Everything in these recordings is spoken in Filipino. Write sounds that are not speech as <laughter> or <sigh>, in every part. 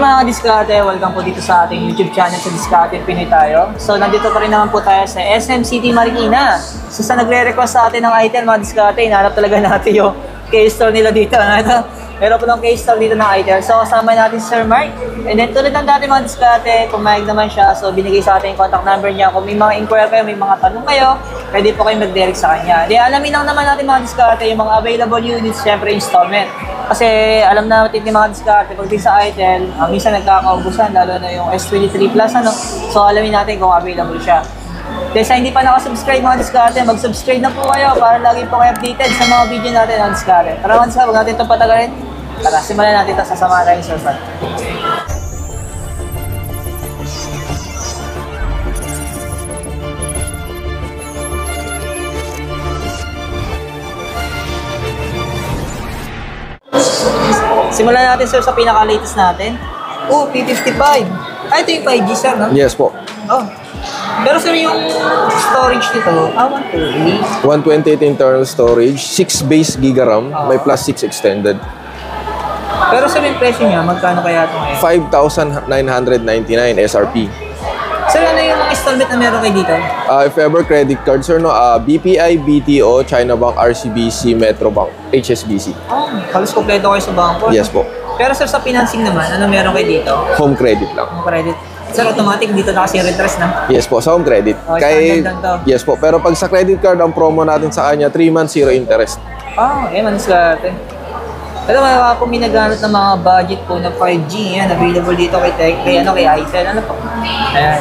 mga diskarte, welcome po dito sa ating YouTube channel sa Diskarte Pinoy tayo. So nandito pa rin naman po tayo sa SM City Marikina. So sa nagre-request sa atin ng item mga diskarte, hinahanap talaga natin yung case store nila dito. Ano? Meron po ng case store dito ng item. So kasama natin si Sir Mark. And then tulad ng dati mga diskarte, pumayag naman siya. So binigay sa atin yung contact number niya. Kung may mga inquiry kayo, may mga tanong kayo, pwede po kayo mag-direct sa kanya. Di alamin lang naman natin mga diskarte yung mga available units, syempre installment. Kasi alam natin yung mga diskarte, pag di sa item, uh, minsan nagkakaubusan, lalo na yung S23 Plus, ano. So alamin natin kung available siya. Dahil sa hindi pa nakasubscribe mga diskarte, mag-subscribe na po kayo para lagi po kayo updated sa mga video natin ng diskarte. Tara diskarte, huwag natin itong patagalin. Tara, simulan natin ito sa samahan tayo Sir Simulan natin sir sa pinaka-latest natin. Oh, P55. Ah, ito yung 5G sir, no? Yes po. Oh. Pero sir, yung storage nito, ah, 128. 128 internal storage, 6 base giga RAM, Ah. may plus 6 extended. Pero sir, yung presyo niya, magkano kaya ito ngayon? 5,999 SRP. Installment na meron kayo dito? Uh, if ever credit card, sir, no, uh, BPI, BTO, China Bank, RCBC, Metro Bank, HSBC. Oh, halos kompleto kayo sa bangko. Yes po. Pero sir, sa financing naman, ano meron kayo dito? Home credit lang. Ang credit. Sir, automatic dito na kasi yung interest na. Yes po, sa home credit. Oh, Kay, yes po, pero pag sa credit card, ang promo natin sa kanya, 3 months, zero interest. Oh, eh, manis ka ate. Pero mga po minagamit ng mga budget po na 5G, yan, available dito kay Tech, kay ano, kay Itel, ano po. Ayan.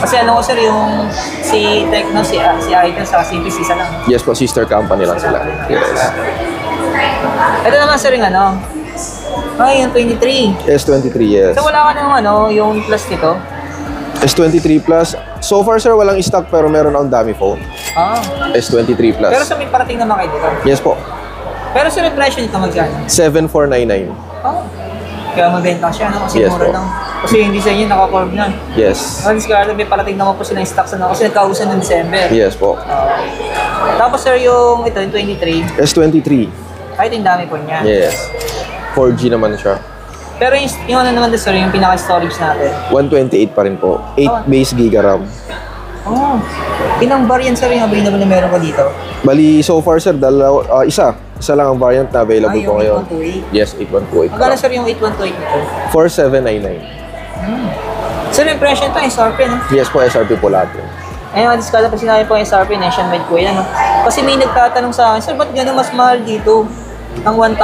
Kasi ano ko sir, yung si Tecno, si, ah, si Itel, sa CPC isa lang. Yes po, sister company lang sila. Yes. Ito naman sir yung ano, ay, yung 23. S23, yes. So wala ka nang ano, yung plus nito. S23 Plus, so far sir, walang stock pero meron akong dami phone. Ah. S23 Plus. Pero sa may parating naman kayo dito. Yes po, Pero sa presyo nito magkano? 7499. Oh. Kaya mabenta siya, no? Kasi Yes mura po. lang. Kasi yung design niya naka-curve na. Yes. Ang discard, may parating naman po sila yung stocks na kasi nagkausan ng December. Yes po. Ah. tapos sir, yung ito, yung 23, S23. kahit yung dami po niya. Yes. 4G naman siya. Pero yung, yung ano naman sir, yung pinaka-storage natin. 128 pa rin po. 8 Ah. base giga RAM. Oh. Ilang variant sir yung available na meron ka dito? Bali, so far sir, dalaw, ah, isa. Isa lang ang variant na available Ah, po ngayon. 8128. Yes, 8128. Magkano sir yung 8128 nito? 4799. Sir, yung presyo nito, SRP, no? Yes po, SRP po lahat yun. Ayun, mga discard pa sinabi po SRP, nationwide po yan, no? Kasi may nagtatanong sa akin, sir, ba't gano'n mas mahal dito? Ang 1,000.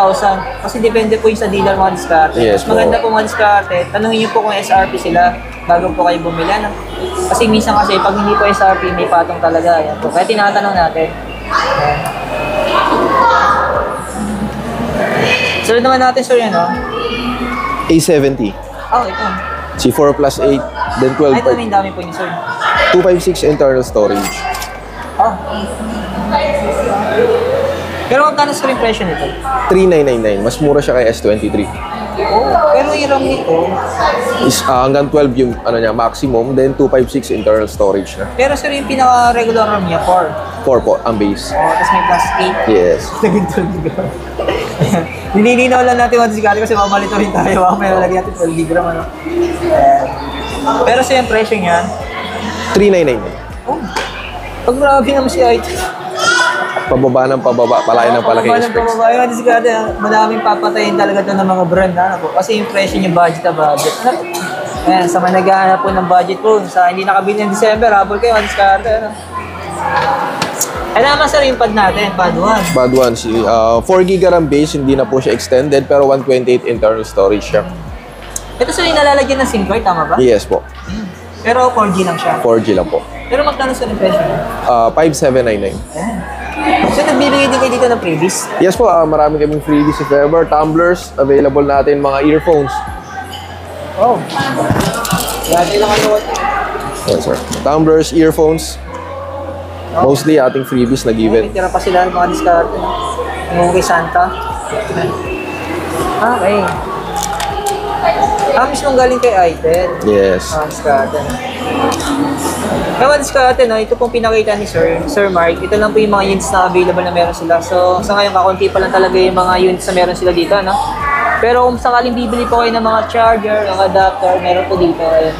Kasi depende po yung sa dealer mga diskarte. Yes Mas maganda po mga diskarte. Tanungin niyo po kung SRP sila bago po kayo bumili. No? Kasi minsan kasi pag hindi po SRP, may patong talaga. Yan po. Kaya tinatanong natin. Ayan. Sunod naman natin, sir, yan, no? A70. Oh, ito. C4 plus 8, then Ay, ito 12. may dami po niyo, sir. 256 internal storage. Oh. Pero magkano sir yung presyo nito? 3999. Mas mura siya kay S23. Oh, pero yung RAM nito, Is, ah, hanggang 12 yung ano niya, maximum. Then 256 internal storage na. pero sir yung pinaka-regular RAM niya, 4. 4 po ang base. Oh, tapos may plus 8. Yes. <laughs> Naging 12 <laughs> gram. Nililinaw lang natin mga diskali kasi mamalito rin tayo. Baka may nalagyan natin 12 gram, ano. Ayan. Pero sir yung presyo niya, 3999. oh, pag marami naman si IT. Pababa ng pababa, palaki ng palaki yung specs. Pababa yung diskali, madaming papatayin talaga ito ng mga brand, ano po. Kasi yung presyo niya budget na budget. Ano? Ayan, sa mga naghahanap po ng budget po, sa hindi nakabili ng December, habol kayo, mga diskarte, ano. Naman sir yung pad natin, pad 1. Bad one, si, ah, 4 GB RAM base, hindi na po siya extended, pero 128 internal storage siya. Ito sir yung nalalagyan ng SIM card, tama ba? Yes po, Pero 4G lang siya. 4G lang po. Pero magkano sa presyo niya? Ah, 5799. Ayan. So, nagbibigay din kayo dito ng freebies? Yes po, ah, marami kaming freebies if ever. Tumblers, available natin mga earphones. Oh. Dati lang ano. Yes sir. Tumblers, earphones. Mostly ating freebies na May given. tira pa sila mga discard. Yung kay Santa. Ah, okay. Ah, mismo galing kay Itel. Yes. Ah, discard. Mga discard, no, ito pong pinakita ni Sir, Sir Mark. Ito lang po yung mga units na available na meron sila. So, sa ngayon, kakunti pa lang talaga yung mga units na meron sila dito, no? Pero kung sakaling bibili po kayo ng mga charger, ng adapter, meron po dito. Ayan.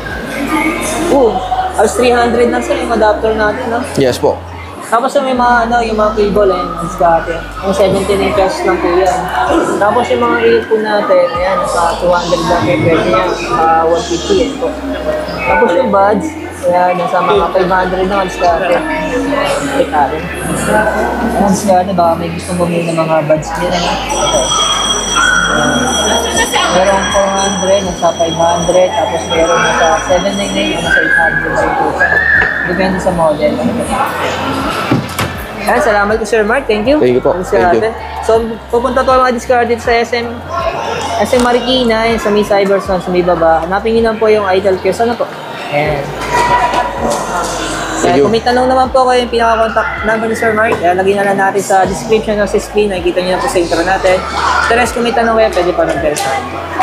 Oo, halos 300 lang sir yung adapter natin, no? Yes po. Tapos yung may mga, ano, yung mga cable, ayan, ang discarte. Yung 17 inches lang po yan. Tapos yung mga earphone natin, ayan, sa 200 lang yung pwede yan, sa 150 yan po. Tapos yung buds, ayan, nasa mga 500 na ang discarte. Kita rin. Ayan, discarte, baka may gusto bumili ng mga buds din, ano? Ito. Merong 400, nasa 500, tapos meron nasa 799, nasa 800 sa ito. Depende sa model. Ayan, salamat po Sir Mark. Thank you. Thank you po. Thank you. Ate. So, pupunta to mga discarded sa SM SM Marikina, sa may Cyberzone, sa may baba. Hanapin niyo lang po yung Idol Care. Sana po? Ayan. You. kung may tanong naman po kayo yung pinaka-contact number ni Sir Mark, kaya lagyan na lang natin sa description ng sa screen, nakikita niyo na po sa intro natin. Sa rest, kung may tanong kayo, pwede pa nang sa amin.